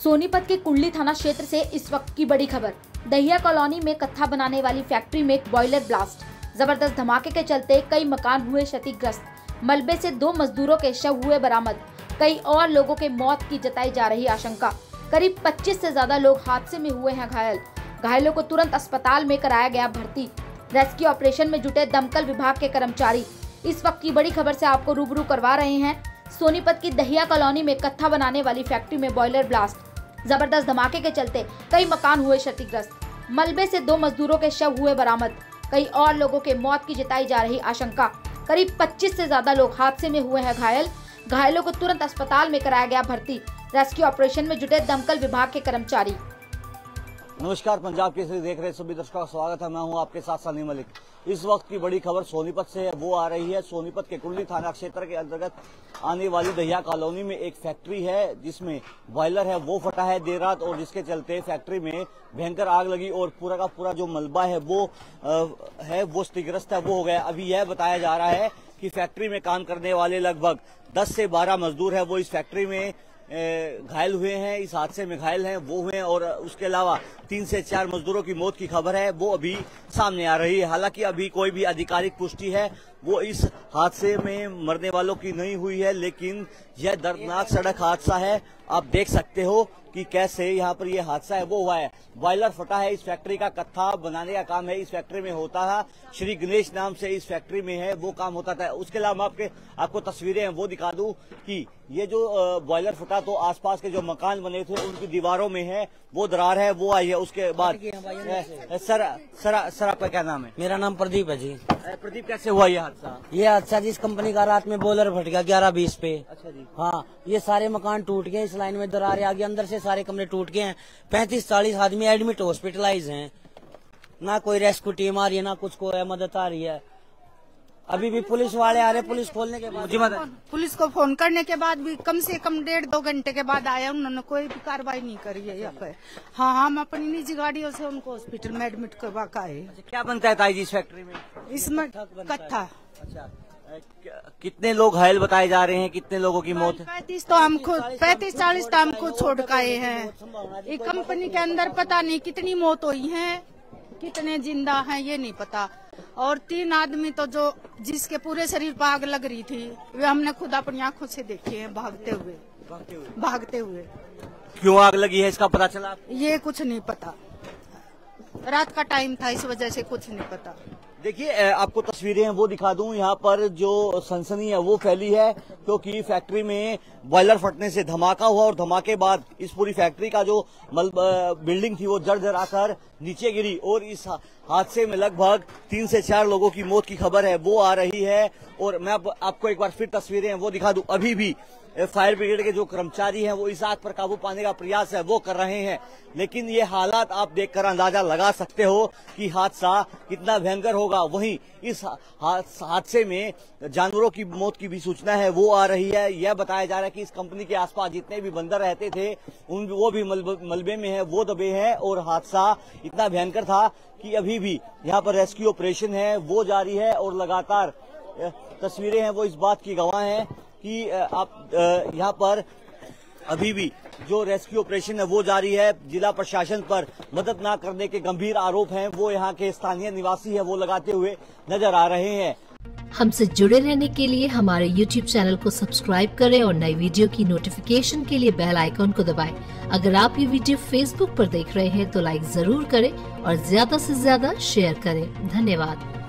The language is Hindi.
सोनीपत के कुंडली थाना क्षेत्र से इस वक्त की बड़ी खबर। दहिया कॉलोनी में कत्था बनाने वाली फैक्ट्री में बॉयलर ब्लास्ट। ज़बरदस्त धमाके के चलते कई मकान हुए क्षतिग्रस्त। मलबे से दो मजदूरों के शव हुए बरामद। कई और लोगों के मौत की जताई जा रही आशंका। करीब 25 से ज़्यादा लोग हादसे में हुए हैं घायल। घायलों को तुरंत अस्पताल में कराया गया भर्ती। रेस्क्यू ऑपरेशन में जुटे दमकल विभाग के कर्मचारी। इस वक्त की बड़ी खबर से आपको रूबरू करवा रहे हैं। सोनीपत की दहिया कॉलोनी में कत्था बनाने वाली फैक्ट्री में बॉयलर ब्लास्ट। ज़बरदस्त धमाके के चलते कई मकान हुए क्षतिग्रस्त। मलबे से दो मजदूरों के शव हुए बरामद। कई और लोगों के मौत की जताई जा रही आशंका। करीब 25 से ज़्यादा लोग हादसे में हुए हैं घायल। घायलों को तुरंत अस्पताल में कराया गया भर्ती। रेस्क्यू ऑपरेशन में जुटे दमकल विभाग के कर्मचारी। नमस्कार, पंजाब केसरी देख रहे सभी दर्शकों का स्वागत है। मैं हूँ आपके साथ सनी मलिक। इस वक्त की बड़ी खबर सोनीपत से है। वो आ रही है सोनीपत के कुंडली थाना क्षेत्र के अंतर्गत आने वाली दहिया कॉलोनी में एक फैक्ट्री है जिसमें बॉयलर है वो फटा है देर रात और जिसके चलते फैक्ट्री में भयंकर आग लगी और पूरा का पूरा जो मलबा है वो आ, है वो स्तिग्रस्त है वो हो गया। अभी यह बताया जा रहा है कि फैक्ट्री में काम करने वाले लगभग 10 से 12 मजदूर है। वो इस फैक्ट्री में घायल हुए हैं, इस हादसे में घायल हैं, वो हुए और उसके अलावा तीन से चार मजदूरों की मौत की खबर है, वो अभी सामने आ रही है। हालाँकि अभी कोई भी आधिकारिक पुष्टि है वो इस हादसे में मरने वालों की नहीं हुई है लेकिन यह दर्दनाक सड़क हादसा है। आप देख सकते हो कि कैसे यहाँ पर यह हादसा है। वो हुआ है। बॉयलर फटा है। इस फैक्ट्री का कत्था बनाने का काम है। इस फैक्ट्री में होता था। श्री गणेश नाम से इस फैक्ट्री में है। वो काम होता था। उसके अलावा आपके आपको तस्वीरें हैं। वो दिखा दूँ कि ये जो बॉयलर फटा तो आसपास के जो मकान बने थे उनकी दीवारों में है। वो दरार है। वो आई है। उसके बाद सर सर सर आपका क्या नाम है? मेरा नाम प्रदीप है जी। प्रदीप कैसे हुआ ये हादसा? ये हादसा जिस कंपनी का रात में बोलर फट गया ग्यारह बीस पे। अच्छा जी। हाँ ये सारे मकान टूट गए इस लाइन में दरार आ गई अंदर से सारे कमरे टूट गए हैं। पैंतीस चालीस आदमी एडमिट हॉस्पिटलाइज हैं। ना कोई रेस्क्यू टीम आ रही है ना कुछ को मदद आ रही है। अभी भी पुलिस वाले आ रहे पुलिस खोलने के बाद। पुलिस को फ़ोन करने के बाद भी कम से कम डेढ़ दो घंटे के बाद आया उन्होंने कोई भी कार्रवाई नहीं करी है यहाँ पे। हाँ हम अपनी निजी गाड़ियों से उनको हॉस्पिटल में एडमिट करवा का है अच्छा, क्या बनता है ताई जी इस फैक्ट्री में? इसमें कत्था। अच्छा कितने लोग घायल बताए जा रहे हैं? कितने लोगों की मौत? पैंतीस तो हम खुद पैंतीस चालीस तो हम खुद छोड़ के आए हैं। ये कंपनी के अंदर पता नहीं कितनी मौत हुई है कितने ज़िंदा हैं ये नहीं पता। और तीन आदमी तो जो जिसके पूरे शरीर पर आग लग रही थी वे हमने खुद अपनी आँखों से देखी है भागते हुए। भागते हुए। भागते हुए। क्यों आग लगी है इसका पता चला? ये कुछ नहीं पता। रात का टाइम था, इस वजह से कुछ नहीं पता। देखिए आपको तस्वीरें वो दिखा दूँ, यहाँ पर जो सनसनी है, वो फैली है, क्योंकि फैक्ट्री में बॉयलर फटने से धमाका हुआ और धमाके बाद इस पूरी फैक्ट्री का जो बिल्डिंग थी, वो जड़ आकर नीचे गिरी और इस हादसे में लगभग तीन से चार लोगों की मौत की खबर है, वो आ रही है। और मैं आपको एक बार फिर तस्वीरें वो दिखा दूँ। अभी भी फायर ब्रिगेड के जो कर्मचारी हैं, वो इस आग पर काबू पाने का प्रयास है, वो कर रहे हैं। लेकिन ये हालात आप देखकर अंदाज़ा लगा सकते हो कि हादसा कितना भयंकर होगा। वहीं इस हादसे में जानवरों की मौत की भी सूचना है, वो आ रही है। यह बताया जा रहा है कि इस कंपनी के आसपास जितने भी बंदर रहते थे, उन वो भी मलबे में है, वो दबे हैं और हादसा इतना भयंकर था कि अभी भी यहाँ पर रेस्क्यू ऑपरेशन है, वो जारी है और लगातार तस्वीरें हैं, वो इस बात की गवाह हैं कि आप यहाँ पर अभी भी जो रेस्क्यू ऑपरेशन है वो जारी है, जिला प्रशासन पर मदद न करने के गंभीर आरोप हैं, वो यहाँ के स्थानीय निवासी है, वो लगाते हुए नज़र आ रहे हैं। हमसे जुड़े रहने के लिए हमारे YouTube चैनल को सब्सक्राइब करें और नई वीडियो की नोटिफिकेशन के लिए बेल आइकॉन को दबाएँ। अगर आप ये वीडियो Facebook पर देख रहे हैं तो लाइक ज़रूर करें और ज़्यादा से ज़्यादा शेयर करें। धन्यवाद।